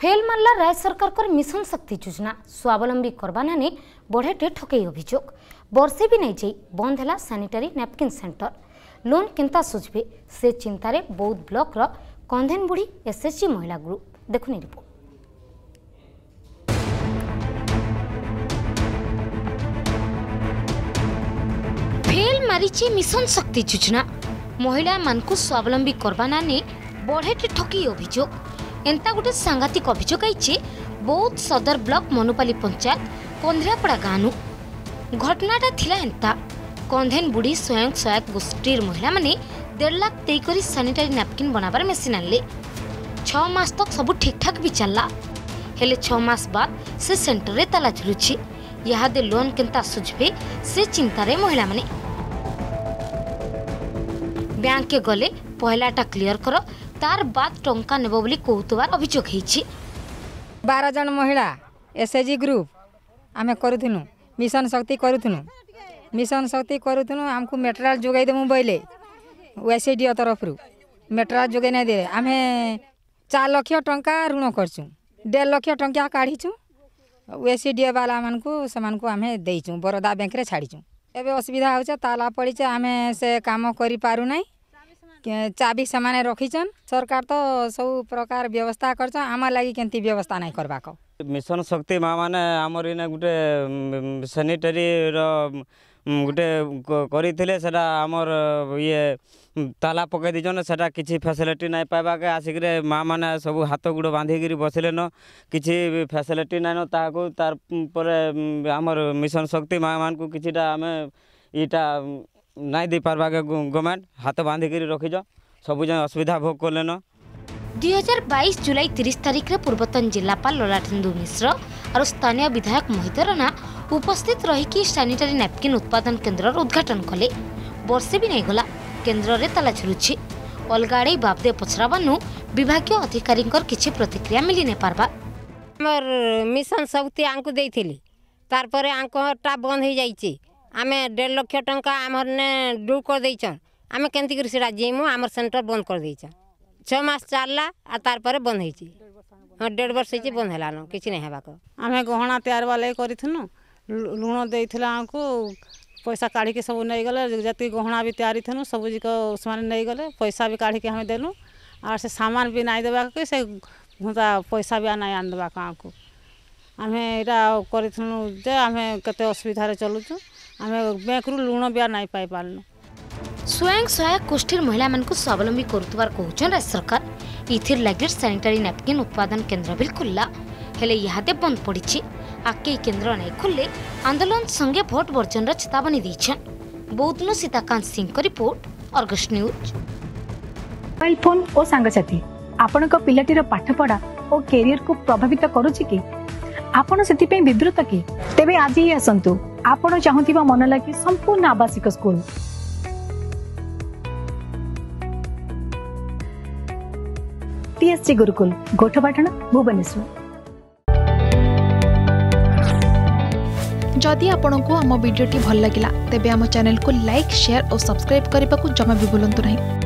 fail মানলা রাজ্য সরকারকর mission Shakti যোজনা স্বাবলম্বী করবা নানি বড়েটে ঠকেই অভিযোগ বর্ষে বি নাই যাই বন্ধ হল স্যানিটারি ন্যাপকিন সেন্টর লোন কেন্তা সুঝবে সে চিন্তায় বৌদ্ধ ব্লকর কন্ধেনবুড়ি এসএসজি মহিলা গ্রুপ দেখুন রিপোর্ট ফেল মারিছে মিশন শক্তি যোজনা মহিলা মানুষ স্বাবলম্বী করবা নানি বঢ়েটে ঠকি অভিযোগ ଏନ୍ତା ଗୋଟେ ସାଂଘାତିକ ଅଭିଯୋଗ ଆଇଛି ବୌଦ୍ଧ ସଦର ବ୍ଲକ ମନୁପାଲି ପଞ୍ଚାୟତ କନ୍ଧ୍ରାପଡ଼ା ଗାଁନୁ ଘଟଣାଟା ଥିଲା ଏନ୍ତା କନ୍ଧେନବୁଡ଼ି ସ୍ୱୟଂ ସହାୟକ ଗୋଷ୍ଠୀର ମହିଳାମାନେ ଦେଢ଼ ଲାଖ ଦେଇକରି ସାନିଟାରୀ ନାପକିନ୍ ବନାବାର ମେସିନ୍ ଆଣିଲେ ଛଅ ମାସ ତକ ସବୁ ଠିକ୍ଠାକ୍ ବି ଚାଲିଲା ହେଲେ ଛଅ ମାସ ବାଦ ସେ ସେଣ୍ଟରରେ ତାଲା ଝୁଲୁଛି ଇହାଦେ ଲୋନ୍ କେନ୍ତା ସୁଝିବେ ସେ ଚିନ୍ତାରେ ମହିଳାମାନେ ବ୍ୟାଙ୍କକେ ଗଲେ ପହିଲାଟା କ୍ଲିୟର କର ତାର ବାଦ ଟଙ୍କା ନେବ ବୋଲି କହୁଥିବାର ଅଭିଯୋଗ ହେଇଛି ବାର ଜଣ ମହିଳା ଏସ୍ଏଜି ଗ୍ରୁପ୍ ଆମେ କରୁଥିଲୁ ମିଶନ ଶକ୍ତି କରୁଥିଲୁ ମିଶନ ଶକ୍ତି କରୁଥିଲୁ ଆମକୁ ମେଟେରିଆଲ ଯୋଗାଇ ଦେବୁ ବୋଇଲେ ୱାଇସିଡିଓ ତରଫରୁ ମେଟେରିଆଲ ଯୋଗାଇ ନାଇଁ ଦେବେ ଆମେ ଚାରି ଲକ୍ଷ ଟଙ୍କା ଋଣ କରିଛୁ ଦେଢ଼ ଲକ୍ଷ ଟଙ୍କା କାଢ଼ିଛୁ ୱାଇସିଡିଓ ବାଲାମାନଙ୍କୁ ସେମାନଙ୍କୁ ଆମେ ଦେଇଛୁ ବରୋଦା ବ୍ୟାଙ୍କରେ ଛାଡ଼ିଛୁ ଏବେ ଅସୁବିଧା ହେଉଛେ ତାଲା ପଡ଼ିଛେ ଆମେ ସେ କାମ କରିପାରୁନାହିଁ ଚାବି ସେମାନେ ରଖିଛନ୍ ସରକାର ତ ସବୁ ପ୍ରକାର ବ୍ୟବସ୍ଥା କରିଛନ୍ ଆମର ଲାଗି କେମିତି ବ୍ୟବସ୍ଥା ନାହିଁ କରବାକ ମିଶନ ଶକ୍ତି ମା ମାନେ ଆମର ଇନେ ଗୋଟେ ସାନିଟାରୀର ଗୋଟେ କରିଥିଲେ ସେଟା ଆମର ଇଏ ତାଲା ପକାଇ ଦେଇଛନ୍ ସେଟା କିଛି ଫ୍ୟାସିଲିଟି ନାଇଁ ପାଇବାକେ ଆସିକିରି ମାଆମାନେ ସବୁ ହାତ ଗୋଡ଼ ବାନ୍ଧିକିରି ବସିଲେନ କିଛି ଫ୍ୟାସିଲିଟି ନାଇଁନ ତାହାକୁ ତାର୍ ପରେ ଆମର ମିଶନ ଶକ୍ତି ମାଆମାନଙ୍କୁ କିଛିଟା ଆମେ ଇଟା ନାଇଁ ଦେଇପାର୍ବାକେ ଗଭର୍ଣ୍ଣମେଣ୍ଟ ହାତ ବାନ୍ଧିକିରି ରଖିଛ ସବୁ ଯେନ୍ ଅସୁବିଧା ଭୋଗ କଲେନ ଦୁଇ ହଜାର ବାଇଶ ଜୁଲାଇ ତିରିଶ ତାରିଖରେ ପୂର୍ବତନ ଜିଲ୍ଲାପାଳ ଲଲାଟେନ୍ଦୁ ମିଶ୍ର ଆଉ ସ୍ଥାନୀୟ ବିଧାୟକ ମୋହିତ ରାଣା ଉପସ୍ଥିତ ରହିକି ସାନିଟାରୀ ନାପକିନ୍ ଉତ୍ପାଦନ କେନ୍ଦ୍ରର ଉଦ୍ଘାଟନ କଲେ ବର୍ଷେ ବି ନେଇଗଲା କେନ୍ଦ୍ରରେ ତାଲା ଝୁଲୁଛି ଅଲଗା ଆଡ଼େ ବାବଦେ ପଚରାବାନୁ ବିଭାଗୀୟ ଅଧିକାରୀଙ୍କର କିଛି ପ୍ରତିକ୍ରିୟା ମିଳି ନେପାରବା ଆମର ମିଶନ ଶକ୍ତି ଆଙ୍କୁ ଦେଇଥିଲି ତାରପରେ ଆଙ୍କଟା ବନ୍ଦ ହେଇଯାଇଛି ଆମେ ଦେଢ଼ ଲକ୍ଷ ଟଙ୍କା ଆମର ନେ ଡୁ କରିଦେଇଛନ୍ ଆମେ କେମିତି କରି ସେଟା ଯିମୁ ଆମର ସେଣ୍ଟର ବନ୍ଦ କରିଦେଇଛନ୍ ଛଅ ମାସ ଚାଲିଲା ଆଉ ପରେ ବନ୍ଦ ହେଇଛି ହଁ ଦେଢ଼ ବର୍ଷ ହେଇଛି ବନ୍ଦ ହେଲାନ କିଛି ନାଇଁ ହେବାକୁ ଆମେ ଗହଣା ତିଆରି ଲାଗି କରିଥିଲୁ ଲୁଣ ଦେଇଥିଲା ଆମକୁ ପଇସା କାଢ଼ିକି ସବୁ ନେଇଗଲେ ଯେତିକି ଗହଣା ବି ତିଆରି ଥିଲୁ ସବୁଯାକ ସେମାନେ ନେଇଗଲେ ପଇସା ବି କାଢ଼ିକି ଆମେ ଦେଲୁ ଆର୍ ସେ সামান ବି ନାଇଁ দেবাক কি সে ঘুঁতা পয়সা বি নাই আনি দেবাক আমাকে আমি এটা করেছিল যে আমি কত অসুবিধার ଆମେ ବ୍ୟାଙ୍କରୁ ଋଣ ବି ନାଇଁ ପାଇପାରିଲୁ ସ୍ୱୟଂ ସହାୟକ ଗୋଷ୍ଠୀର ମହିଳାମାନଙ୍କୁ ସ୍ୱାବଲମ୍ବୀ କରୁଥିବାର କହୁଛନ୍ ରାଜ୍ୟ ସରକାର ଏଥିର ଲାଗି ସାନିଟାରୀ ନାପକିନ୍ ଉତ୍ପାଦନ କେନ୍ଦ୍ର ବି ଖୋଲିଲା ହେଲେ ଇହାଦେ ବନ୍ଦ ପଡ଼ିଛି ଆଗ୍କେ ଏହି କେନ୍ଦ୍ର ନାଇଁ ଖୋଲିଲେ ଆନ୍ଦୋଳନ ସଙ୍ଗେ ଭୋଟ ବର୍ଜନର ଚେତାବନୀ ଦେଇଛନ୍ ବୌଦ୍ଧନୁ ସୀତାକାନ୍ତ ସିଂଙ୍କ report Argus news mobile phone ଓ ସାଙ୍ଗସାଥୀ ଆପଣଙ୍କ ପିଲାଟିର ପାଠପଢ଼ା ଓ କ୍ୟାରିୟରକୁ ପ୍ରଭାବିତ କରୁଛି କି ଆପଣ ସେଥିପାଇଁ ବିବ୍ରତ କି ତେବେ ଆଜି ହିଁ ଆସନ୍ତୁ আপন চাহুতিবা মন লাগি সম্পূৰ্ণ আৱাসিক স্কুল টিএসসি গURUKUL গোঠবাটনা ভুবনেশ্বৰ যদি আপোনক আমা ভিডিওটি ভাল লাগিলা তেবে আমা চানেলক লাইক শেয়ার অৱ সাবস্ক্রাইব কৰিবাকু জমাবি বুলন্ত নহয়